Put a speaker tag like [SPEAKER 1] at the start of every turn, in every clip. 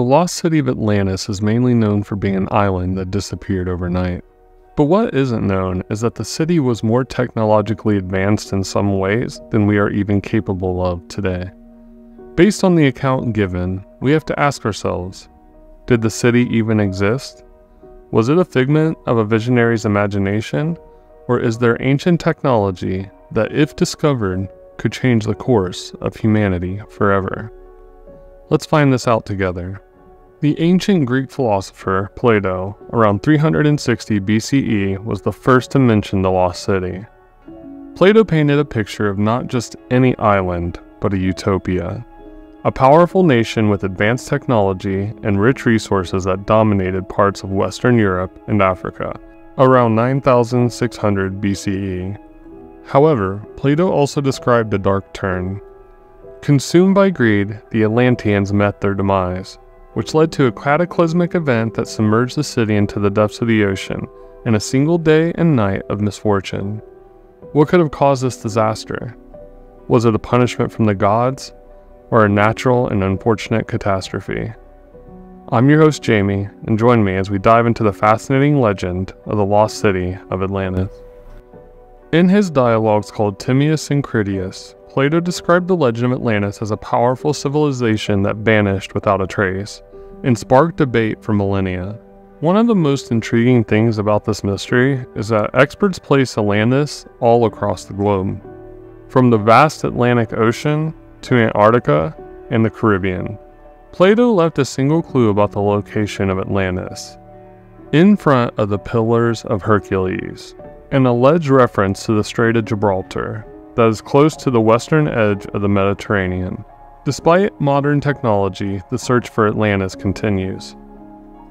[SPEAKER 1] The lost city of Atlantis is mainly known for being an island that disappeared overnight. But what isn't known is that the city was more technologically advanced in some ways than we are even capable of today. Based on the account given, we have to ask ourselves did the city even exist? Was it a figment of a visionary's imagination? Or is there ancient technology that, if discovered, could change the course of humanity forever? Let's find this out together. The ancient Greek philosopher Plato, around 360 BCE, was the first to mention the lost city. Plato painted a picture of not just any island, but a utopia. A powerful nation with advanced technology and rich resources that dominated parts of Western Europe and Africa, around 9600 BCE. However, Plato also described a dark turn. Consumed by greed, the Atlanteans met their demise, which led to a cataclysmic event that submerged the city into the depths of the ocean in a single day and night of misfortune. What could have caused this disaster? Was it a punishment from the gods, or a natural and unfortunate catastrophe? I'm your host, Jamie, and join me as we dive into the fascinating legend of the lost city of Atlantis. In his dialogues called Timaeus and Critias, Plato described the legend of Atlantis as a powerful civilization that vanished without a trace and sparked debate for millennia. One of the most intriguing things about this mystery is that experts place Atlantis all across the globe, from the vast Atlantic Ocean to Antarctica and the Caribbean. Plato left a single clue about the location of Atlantis. In front of the Pillars of Hercules, an alleged reference to the Strait of Gibraltar that is close to the western edge of the Mediterranean. Despite modern technology, the search for Atlantis continues.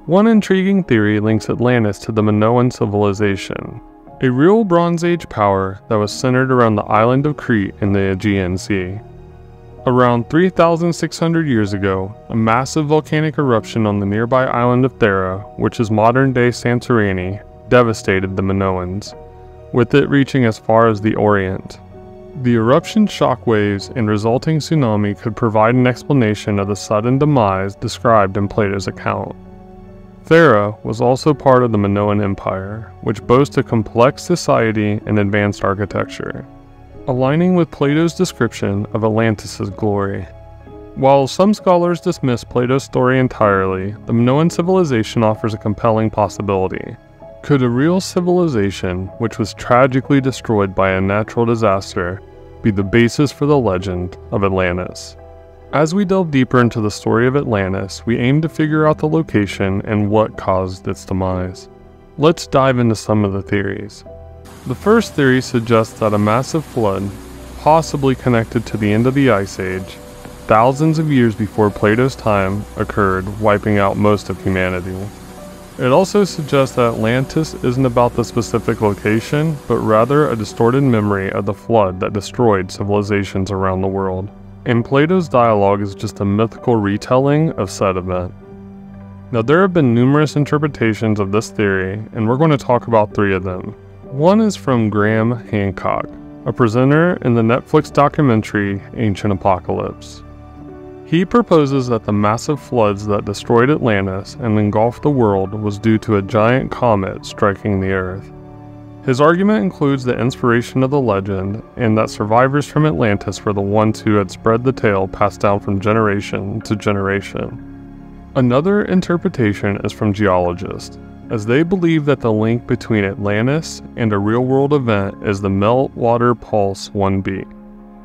[SPEAKER 1] One intriguing theory links Atlantis to the Minoan civilization, a real Bronze Age power that was centered around the island of Crete in the Aegean Sea. Around 3,600 years ago, a massive volcanic eruption on the nearby island of Thera, which is modern day Santorini, devastated the Minoans, with it reaching as far as the Orient. The eruption shockwaves and resulting tsunami could provide an explanation of the sudden demise described in Plato's account. Thera was also part of the Minoan Empire, which boasts a complex society and advanced architecture aligning with Plato's description of Atlantis' glory. While some scholars dismiss Plato's story entirely, the Minoan civilization offers a compelling possibility. Could a real civilization, which was tragically destroyed by a natural disaster, be the basis for the legend of Atlantis? As we delve deeper into the story of Atlantis, we aim to figure out the location and what caused its demise. Let's dive into some of the theories. The first theory suggests that a massive flood, possibly connected to the end of the Ice Age, thousands of years before Plato's time, occurred, wiping out most of humanity. It also suggests that Atlantis isn't about the specific location, but rather a distorted memory of the flood that destroyed civilizations around the world. And Plato's dialogue is just a mythical retelling of said event. Now, there have been numerous interpretations of this theory, and we're going to talk about three of them. One is from Graham Hancock, a presenter in the Netflix documentary Ancient Apocalypse. He proposes that the massive floods that destroyed Atlantis and engulfed the world was due to a giant comet striking the Earth. His argument includes the inspiration of the legend and that survivors from Atlantis were the ones who had spread the tale passed down from generation to generation. Another interpretation is from geologists, as they believe that the link between Atlantis and a real world event is the Meltwater Pulse 1b.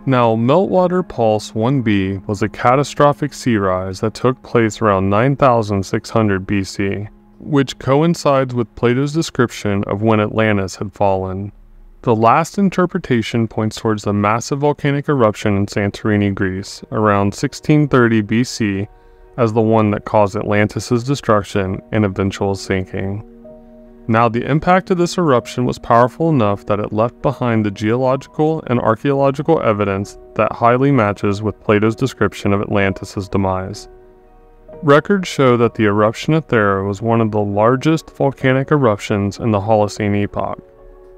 [SPEAKER 1] Now, Meltwater Pulse 1b was a catastrophic sea rise that took place around 9600 BC, which coincides with Plato's description of when Atlantis had fallen. The last interpretation points towards the massive volcanic eruption in Santorini, Greece, around 1630 BC as the one that caused Atlantis' destruction and eventual sinking. Now, the impact of this eruption was powerful enough that it left behind the geological and archaeological evidence that highly matches with Plato's description of Atlantis' demise. Records show that the eruption of Thera was one of the largest volcanic eruptions in the Holocene epoch.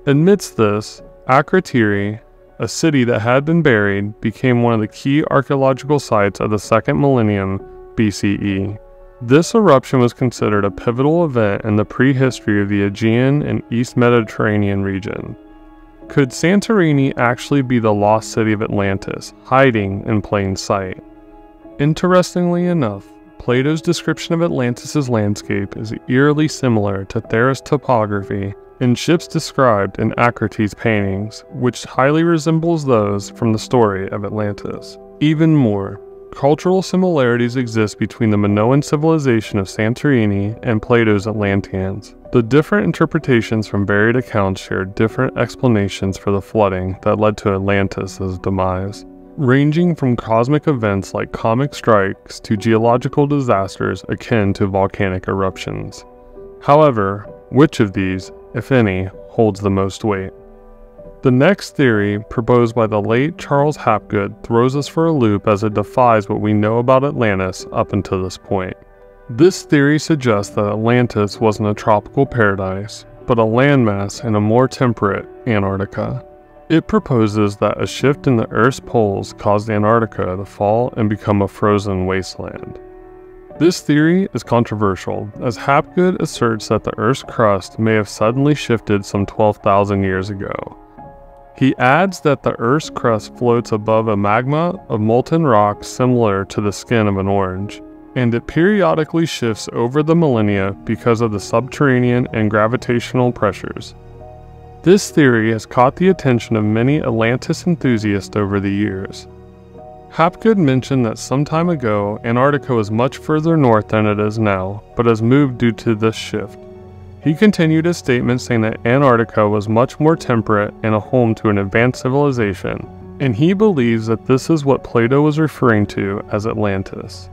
[SPEAKER 1] Amidst this, Akrotiri, a city that had been buried, became one of the key archaeological sites of the second millennium BCE. This eruption was considered a pivotal event in the prehistory of the Aegean and East Mediterranean region. Could Santorini actually be the lost city of Atlantis, hiding in plain sight? Interestingly enough, Plato's description of Atlantis' landscape is eerily similar to Thera's topography in ships described in Achates' paintings, which highly resembles those from the story of Atlantis. Even more, cultural similarities exist between the Minoan civilization of Santorini and Plato's Atlanteans. The different interpretations from varied accounts share different explanations for the flooding that led to Atlantis' demise, ranging from cosmic events like comet strikes to geological disasters akin to volcanic eruptions. However, which of these, if any, holds the most weight? The next theory, proposed by the late Charles Hapgood, throws us for a loop as it defies what we know about Atlantis up until this point. This theory suggests that Atlantis wasn't a tropical paradise, but a landmass in a more temperate Antarctica. It proposes that a shift in the Earth's poles caused Antarctica to fall and become a frozen wasteland. This theory is controversial, as Hapgood asserts that the Earth's crust may have suddenly shifted some 12,000 years ago. He adds that the Earth's crust floats above a magma of molten rock similar to the skin of an orange, and it periodically shifts over the millennia because of the subterranean and gravitational pressures. This theory has caught the attention of many Atlantis enthusiasts over the years. Hapgood mentioned that some time ago, Antarctica was much further north than it is now, but has moved due to this shift. He continued his statement saying that Antarctica was much more temperate and a home to an advanced civilization, and he believes that this is what Plato was referring to as Atlantis.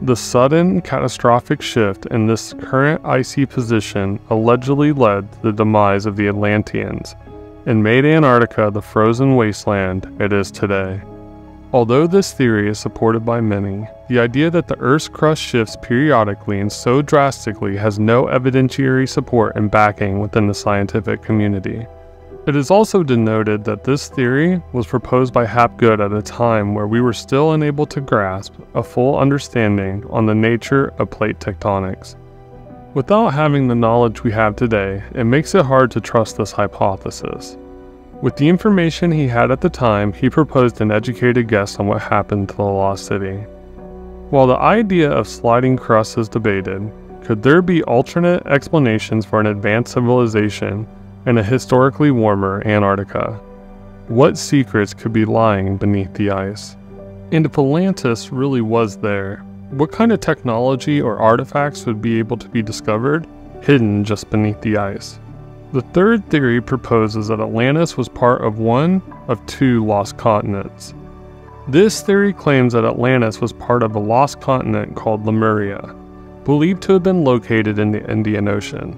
[SPEAKER 1] The sudden, catastrophic shift in this current icy position allegedly led to the demise of the Atlanteans and made Antarctica the frozen wasteland it is today. Although this theory is supported by many, the idea that the Earth's crust shifts periodically and so drastically has no evidentiary support and backing within the scientific community. It is also denoted that this theory was proposed by Hapgood at a time where we were still unable to grasp a full understanding on the nature of plate tectonics. Without having the knowledge we have today, it makes it hard to trust this hypothesis. With the information he had at the time, he proposed an educated guess on what happened to the lost city. While the idea of sliding crusts is debated, could there be alternate explanations for an advanced civilization in a historically warmer Antarctica. What secrets could be lying beneath the ice? And if Atlantis really was there, what kind of technology or artifacts would be able to be discovered hidden just beneath the ice? The third theory proposes that Atlantis was part of one of two lost continents. This theory claims that Atlantis was part of a lost continent called Lemuria, believed to have been located in the Indian Ocean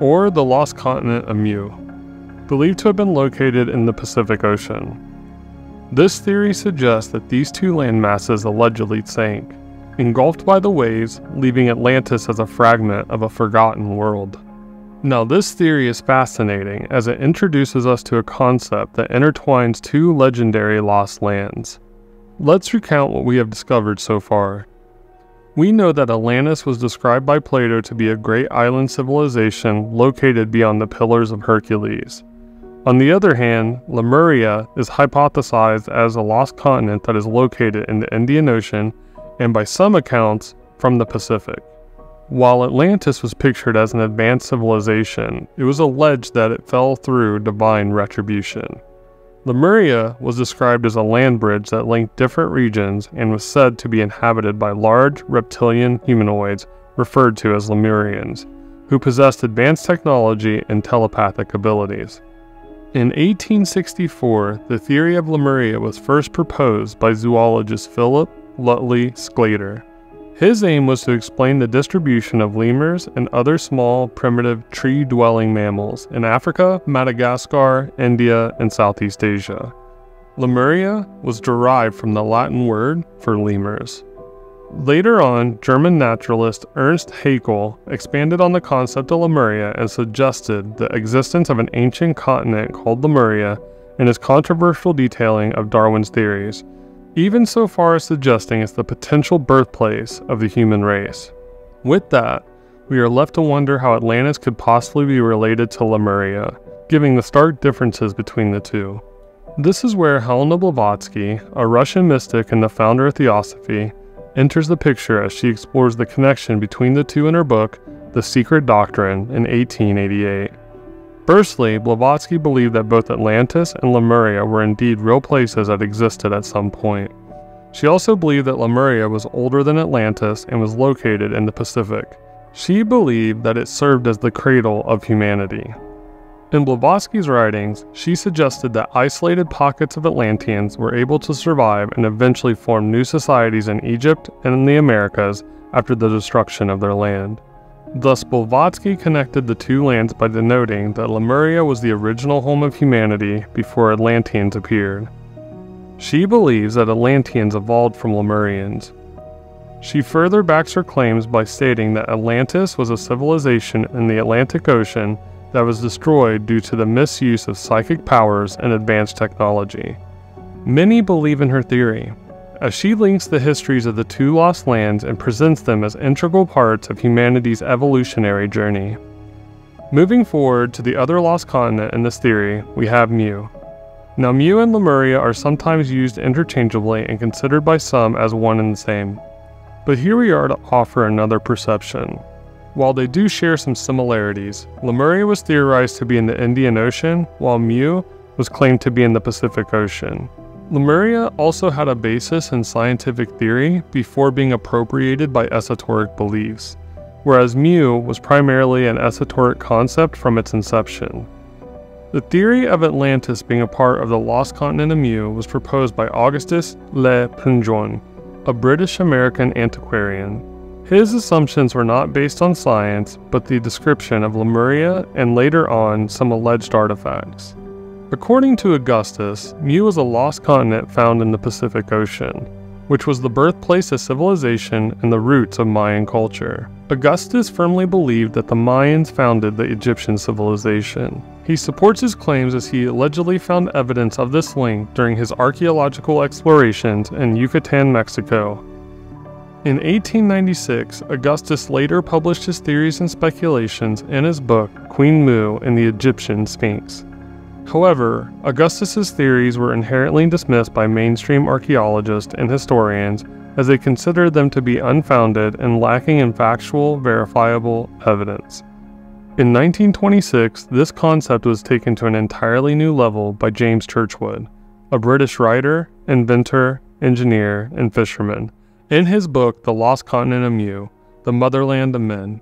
[SPEAKER 1] or the lost continent of Mu, believed to have been located in the Pacific Ocean. This theory suggests that these two land masses allegedly sank, engulfed by the waves, leaving Atlantis as a fragment of a forgotten world. Now, this theory is fascinating as it introduces us to a concept that intertwines two legendary lost lands. Let's recount what we have discovered so far. We know that Atlantis was described by Plato to be a great island civilization located beyond the Pillars of Hercules. On the other hand, Lemuria is hypothesized as a lost continent that is located in the Indian Ocean and by some accounts from the Pacific. While Atlantis was pictured as an advanced civilization, it was alleged that it fell through divine retribution. Lemuria was described as a land bridge that linked different regions and was said to be inhabited by large reptilian humanoids referred to as Lemurians, who possessed advanced technology and telepathic abilities. In 1864, the theory of Lemuria was first proposed by zoologist Philip Lutley Sclater. His aim was to explain the distribution of lemurs and other small, primitive, tree dwelling mammals in Africa, Madagascar, India, and Southeast Asia. Lemuria was derived from the Latin word for lemurs. Later on, German naturalist Ernst Haeckel expanded on the concept of Lemuria and suggested the existence of an ancient continent called Lemuria in his controversial detailing of Darwin's theories, even so far as suggesting it's the potential birthplace of the human race. With that, we are left to wonder how Atlantis could possibly be related to Lemuria, giving the stark differences between the two. This is where Helena Blavatsky, a Russian mystic and the founder of Theosophy, enters the picture as she explores the connection between the two in her book, The Secret Doctrine, in 1888. Firstly, Blavatsky believed that both Atlantis and Lemuria were indeed real places that existed at some point. She also believed that Lemuria was older than Atlantis and was located in the Pacific. She believed that it served as the cradle of humanity. In Blavatsky's writings, she suggested that isolated pockets of Atlanteans were able to survive and eventually form new societies in Egypt and in the Americas after the destruction of their land. Thus, Blavatsky connected the two lands by denoting that Lemuria was the original home of humanity before Atlanteans appeared. She believes that Atlanteans evolved from Lemurians. She further backs her claims by stating that Atlantis was a civilization in the Atlantic Ocean that was destroyed due to the misuse of psychic powers and advanced technology. Many believe in her theory, as she links the histories of the two lost lands and presents them as integral parts of humanity's evolutionary journey. Moving forward to the other lost continent in this theory, we have Mu. Now, Mu and Lemuria are sometimes used interchangeably and considered by some as one and the same. But here we are to offer another perception. While they do share some similarities, Lemuria was theorized to be in the Indian Ocean, while Mu was claimed to be in the Pacific Ocean. Lemuria also had a basis in scientific theory before being appropriated by esoteric beliefs, whereas Mu was primarily an esoteric concept from its inception. The theory of Atlantis being a part of the lost continent of Mu was proposed by Augustus Le Plongeon, a British American antiquarian his assumptions were not based on science, but the description of Lemuria and later on some alleged artifacts. According to Augustus, Mu was a lost continent found in the Pacific Ocean, which was the birthplace of civilization and the roots of Mayan culture. Augustus firmly believed that the Mayans founded the Egyptian civilization. He supports his claims as he allegedly found evidence of this link during his archaeological explorations in Yucatan, Mexico, in 1896, Augustus later published his theories and speculations in his book Queen Mu and the Egyptian Sphinx. However, Augustus's theories were inherently dismissed by mainstream archaeologists and historians as they considered them to be unfounded and lacking in factual, verifiable evidence. In 1926, this concept was taken to an entirely new level by James Churchward, a British writer, inventor, engineer, and fisherman in his book, The Lost Continent of Mu, The Motherland of Men,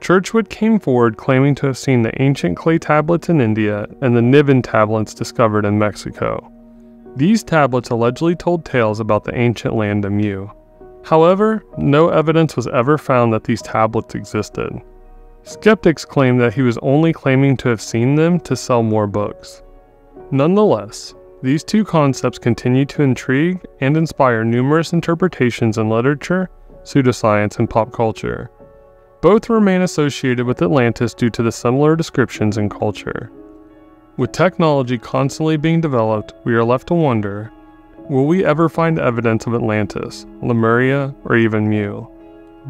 [SPEAKER 1] Churchward came forward claiming to have seen the ancient clay tablets in India and the Niven tablets discovered in Mexico. These tablets allegedly told tales about the ancient land of Mu. However, no evidence was ever found that these tablets existed. Skeptics claim that he was only claiming to have seen them to sell more books. Nonetheless, these two concepts continue to intrigue and inspire numerous interpretations in literature, pseudoscience, and pop culture. Both remain associated with Atlantis due to the similar descriptions and culture. With technology constantly being developed, we are left to wonder will we ever find evidence of Atlantis, Lemuria, or even Mu?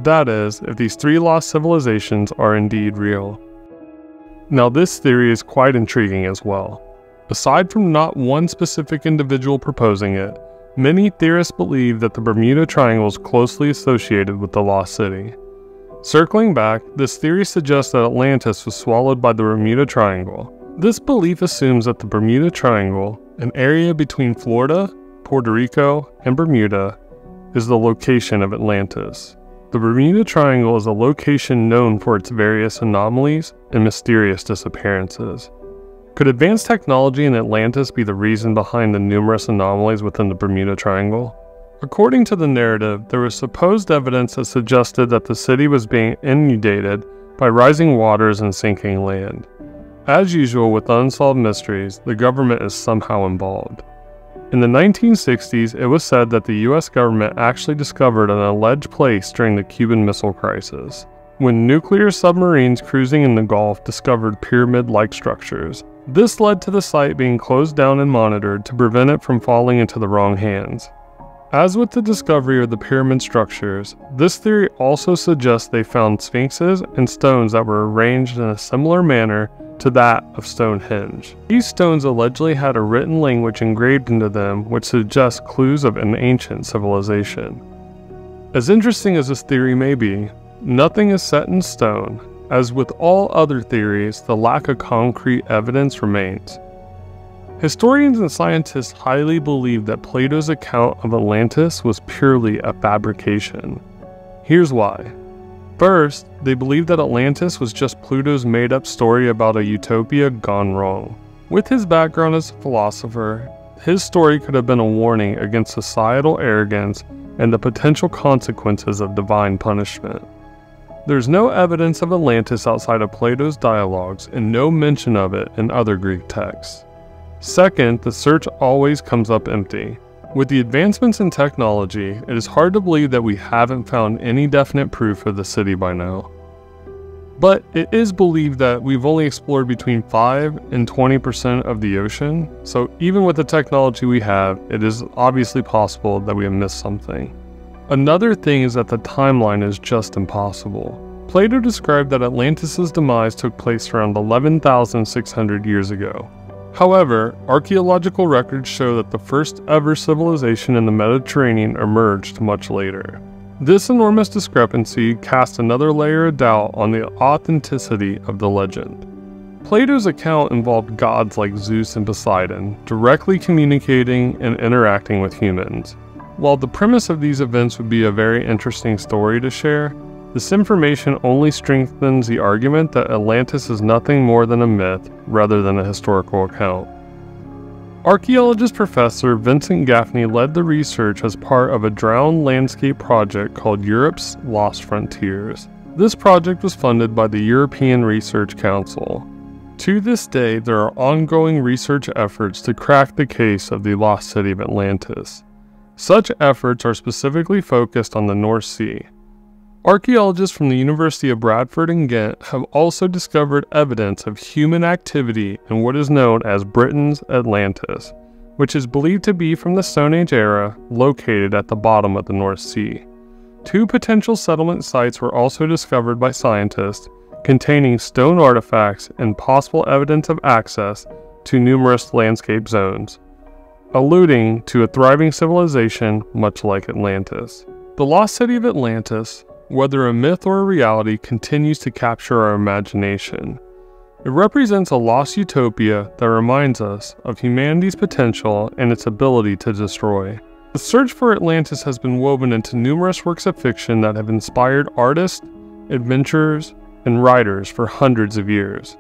[SPEAKER 1] That is, if these three lost civilizations are indeed real. Now, this theory is quite intriguing as well. Aside from not one specific individual proposing it, many theorists believe that the Bermuda Triangle is closely associated with the lost city. Circling back, this theory suggests that Atlantis was swallowed by the Bermuda Triangle. This belief assumes that the Bermuda Triangle, an area between Florida, Puerto Rico, and Bermuda, is the location of Atlantis. The Bermuda Triangle is a location known for its various anomalies and mysterious disappearances. Could advanced technology in Atlantis be the reason behind the numerous anomalies within the Bermuda Triangle? According to the narrative, there was supposed evidence that suggested that the city was being inundated by rising waters and sinking land. As usual with unsolved mysteries, the government is somehow involved. In the 1960s, it was said that the US government actually discovered an alleged place during the Cuban Missile Crisis, when nuclear submarines cruising in the Gulf discovered pyramid like structures. This led to the site being closed down and monitored to prevent it from falling into the wrong hands. As with the discovery of the pyramid structures, this theory also suggests they found sphinxes and stones that were arranged in a similar manner to that of Stonehenge. These stones allegedly had a written language engraved into them which suggests clues of an ancient civilization. As interesting as this theory may be, nothing is set in stone. As with all other theories, the lack of concrete evidence remains. Historians and scientists highly believe that Plato's account of Atlantis was purely a fabrication. Here's why. First, they believe that Atlantis was just Plato's made up story about a utopia gone wrong. With his background as a philosopher, his story could have been a warning against societal arrogance and the potential consequences of divine punishment. There's no evidence of Atlantis outside of Plato's dialogues and no mention of it in other Greek texts. Second, the search always comes up empty. With the advancements in technology, it is hard to believe that we haven't found any definite proof of the city by now. But it is believed that we've only explored between 5 and 20% of the ocean, so even with the technology we have, it is obviously possible that we have missed something. Another thing is that the timeline is just impossible. Plato described that Atlantis' demise took place around 11,600 years ago, However, archaeological records show that the first ever civilization in the Mediterranean emerged much later. This enormous discrepancy casts another layer of doubt on the authenticity of the legend. Plato's account involved gods like Zeus and Poseidon directly communicating and interacting with humans. While the premise of these events would be a very interesting story to share, this information only strengthens the argument that Atlantis is nothing more than a myth rather than a historical account. Archaeologist Professor Vincent Gaffney led the research as part of a drowned landscape project called Europe's Lost Frontiers. This project was funded by the European Research Council. To this day, there are ongoing research efforts to crack the case of the lost city of Atlantis. Such efforts are specifically focused on the North Sea, Archaeologists from the University of Bradford and Ghent have also discovered evidence of human activity in what is known as Britain's Atlantis, which is believed to be from the Stone Age era located at the bottom of the North Sea. Two potential settlement sites were also discovered by scientists containing stone artifacts and possible evidence of access to numerous landscape zones, alluding to a thriving civilization much like Atlantis. The lost city of Atlantis, whether a myth or a reality, continues to capture our imagination. It represents a lost utopia that reminds us of humanity's potential and its ability to destroy. The search for Atlantis has been woven into numerous works of fiction that have inspired artists, adventurers, and writers for hundreds of years.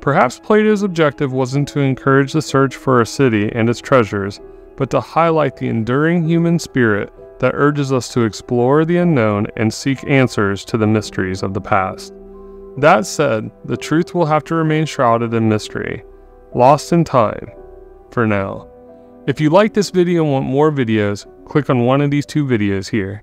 [SPEAKER 1] Perhaps Plato's objective wasn't to encourage the search for a city and its treasures, but to highlight the enduring human spirit that urges us to explore the unknown and seek answers to the mysteries of the past. That said, the truth will have to remain shrouded in mystery, lost in time, for now. If you like this video and want more videos, click on one of these two videos here.